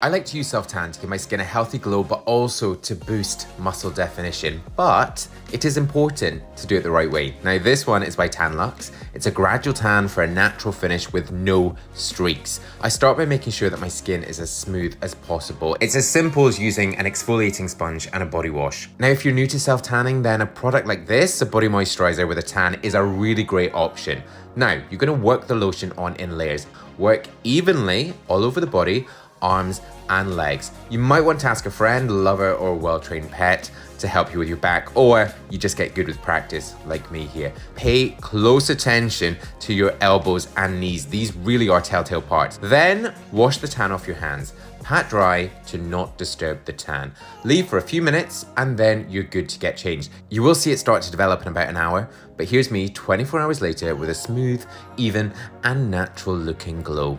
I like to use self-tan to give my skin a healthy glow, but also to boost muscle definition. But it is important to do it the right way. Now, this one is by Tan-Luxe. It's a gradual tan for a natural finish with no streaks. I start by making sure that my skin is as smooth as possible. It's as simple as using an exfoliating sponge and a body wash. Now, if you're new to self-tanning, then a product like this, a body moisturizer with a tan, is a really great option. Now, you're gonna work the lotion on in layers. Work evenly all over the body arms, and legs. You might want to ask a friend, lover, or well-trained pet to help you with your back, or you just get good with practice, like me here. Pay close attention to your elbows and knees. These really are telltale parts. Then wash the tan off your hands. Pat dry to not disturb the tan. Leave for a few minutes and then you're good to get changed. You will see it start to develop in about an hour, but here's me 24 hours later with a smooth, even, and natural looking glow.